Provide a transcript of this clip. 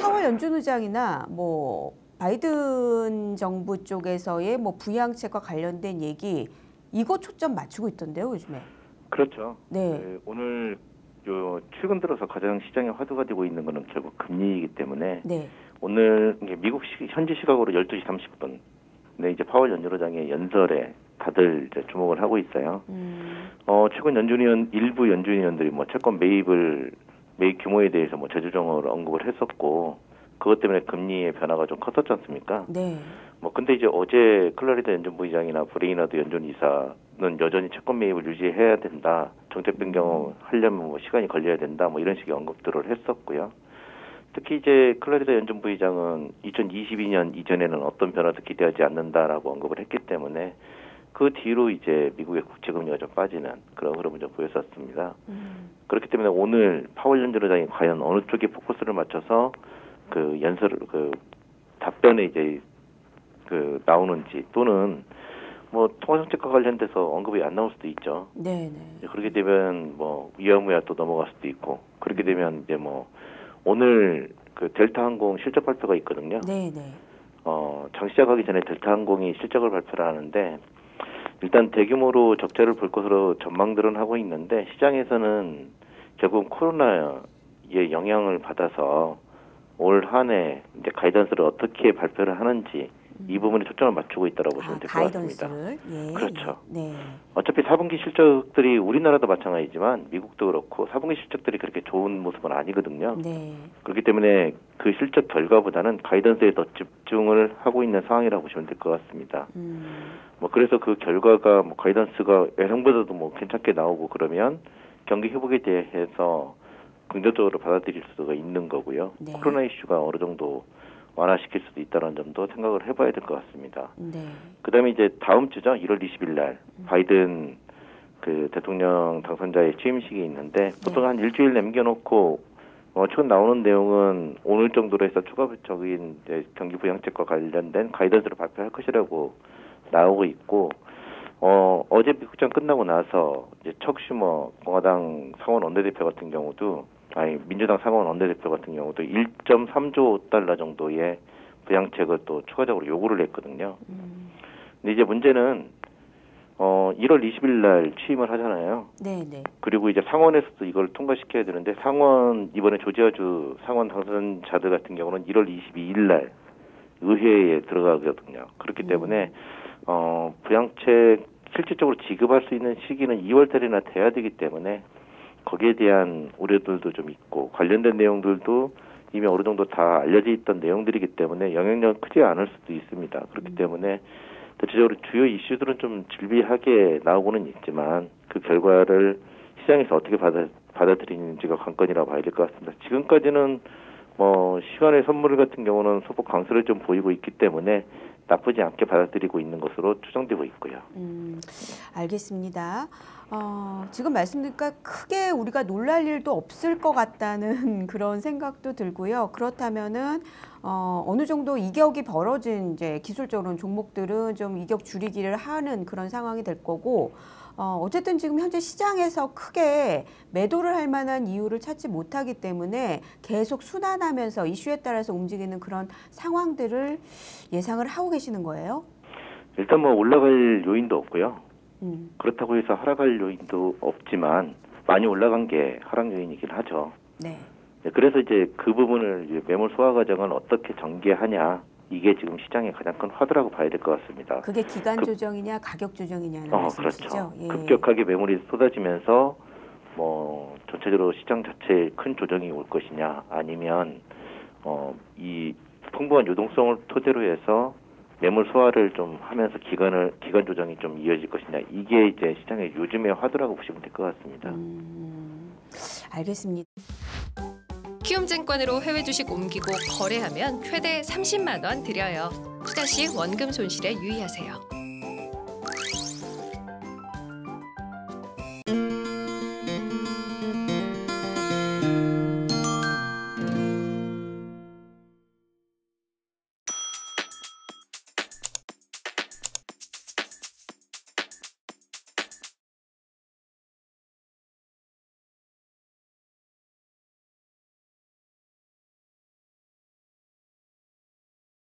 파월 연준 의장이나 뭐 바이든 정부 쪽에서의 뭐 부양책과 관련된 얘기 이거 초점 맞추고 있던데요 요즘에. 그렇죠. 네. 네, 오늘 요 최근 들어서 가장 시장에 화두가 되고 있는 거는 결국 금리이기 때문에 네. 오늘 미국 시, 현지 시각으로 12시 30분 네 이제 파월 연준 의장의 연설에 다들 이제 주목을 하고 있어요. 음, 어 최근 연준 위원 일부 연준 위원들이 뭐 채권 매입을 매입 규모에 대해서 뭐 재조정을 언급을 했었고 그것 때문에 금리의 변화가 좀 컸었지 않습니까? 네. 뭐 근데 이제 어제 클라리다 연준 부의장이나 브레이나드 연준 이사는 여전히 채권 매입을 유지해야 된다. 정책 변경을 하려면 뭐 시간이 걸려야 된다. 뭐 이런 식의 언급들을 했었고요. 특히 이제 클라리다 연준 부의장은 2022년 이전에는 어떤 변화도 기대하지 않는다라고 언급을 했기 때문에 그 뒤로 이제 미국의 국채 금리가 좀 빠지는 그런 흐름을 좀 보였었습니다. 음, 그렇기 때문에 오늘 파월 연준의장이 과연 어느 쪽에 포커스를 맞춰서 그 연설을 그 답변에 이제 그 나오는지 또는 뭐 통화정책과 관련돼서 언급이 안 나올 수도 있죠. 네, 네. 그렇게 되면 뭐 위야무야 또 넘어갈 수도 있고 그렇게 되면 이제 뭐 오늘 그 델타 항공 실적 발표가 있거든요. 네, 네. 어, 장 시작하기 전에 델타 항공이 실적을 발표를 하는데 일단 대규모로 적자를 볼 것으로 전망들은 하고 있는데 시장에서는 결국 코로나의 영향을 받아서 올 한 해 이제 가이던스를 어떻게 발표를 하는지 이 부분에 초점을 맞추고 있다고 보시면 아, 될것 같습니다. 예. 그렇죠. 네. 어차피 4분기 실적들이 우리나라도 마찬가지지만 미국도 그렇고 4분기 실적들이 그렇게 좋은 모습은 아니거든요. 네. 그렇기 때문에 그 실적 결과보다는 가이던스에 더 집중을 하고 있는 상황이라고 보시면 될 것 같습니다. 음, 뭐 그래서 그 결과가 뭐 가이던스가 예상보다도 뭐 괜찮게 나오고 그러면 경기 회복에 대해서 긍정적으로 받아들일 수가 있는 거고요. 네. 코로나 이슈가 어느 정도 완화시킬 수도 있다는 점도 생각을 해봐야 될 것 같습니다. 네. 그다음에 이제 다음 주죠. 1월 20일 날 바이든 그 대통령 당선자의 취임식이 있는데 보통 한 일주일 남겨놓고 어, 최근 나오는 내용은 오늘 정도로 해서 추가적인 이제 경기 부양책과 관련된 가이던스를 발표할 것이라고 나오고 있고 어, 어제 미국장 끝나고 나서 이제 척 슈머 공화당 상원 원내대표 같은 경우도 아니 민주당 상원 원내대표 같은 경우도 1.3조 달러 정도의 부양책을 또 추가적으로 요구를 했거든요. 음, 근데 이제 문제는 어 1월 20일 날 취임을 하잖아요. 네, 네. 그리고 이제 상원에서도 이걸 통과시켜야 되는데 상원 이번에 조지아주 상원 당선자들 같은 경우는 1월 22일 날 의회에 들어가거든요. 그렇기 음. 때문에 어 부양책 실질적으로 지급할 수 있는 시기는 2월 달이나 돼야 되기 때문에 거기에 대한 우려들도 좀 있고 관련된 내용들도 이미 어느 정도 다 알려져 있던 내용들이기 때문에 영향력 크지 않을 수도 있습니다. 그렇기 음. 때문에 대체적으로 주요 이슈들은 좀 질비하게 나오고는 있지만 그 결과를 시장에서 어떻게 받아 받아들이는지가 관건이라고 봐야 될 것 같습니다. 지금까지는 뭐 시간의 선물 같은 경우는 소폭 강세를 좀 보이고 있기 때문에 나쁘지 않게 받아들이고 있는 것으로 추정되고 있고요. 음, 알겠습니다. 어, 지금 말씀드리니까 크게 우리가 놀랄 일도 없을 것 같다는 그런 생각도 들고요. 그렇다면은 어, 어느 정도 이격이 벌어진 이제 기술적으로는 종목들은 좀 이격 줄이기를 하는 그런 상황이 될 거고 어, 어쨌든 지금 현재 시장에서 크게 매도를 할 만한 이유를 찾지 못하기 때문에 계속 순환하면서 이슈에 따라서 움직이는 그런 상황들을 예상을 하고 계시는 거예요. 일단 뭐 올라갈 요인도 없고요. 음, 그렇다고 해서 하락할 요인도 없지만 많이 올라간 게 하락 요인이긴 하죠. 네. 네, 그래서 이제 그 부분을 이제 매물 소화 과정을 어떻게 전개하냐 이게 지금 시장의 가장 큰 화두라고 봐야 될 것 같습니다. 그게 기간 급- 조정이냐 가격 조정이냐는 어, 말씀이시죠? 그렇죠. 예. 급격하게 매물이 쏟아지면서 뭐 전체적으로 시장 자체에 큰 조정이 올 것이냐 아니면 어이 풍부한 유동성을 토대로 해서 매물 소화를 좀 하면서 기간을 기간 조정이 좀 이어질 것이냐 이게 이제 시장의 요즘의 화두라고 보시면 될 것 같습니다. 음, 알겠습니다. 키움증권으로 해외 주식 옮기고 거래하면 최대 30만 원 드려요. 투자 시 원금 손실에 유의하세요.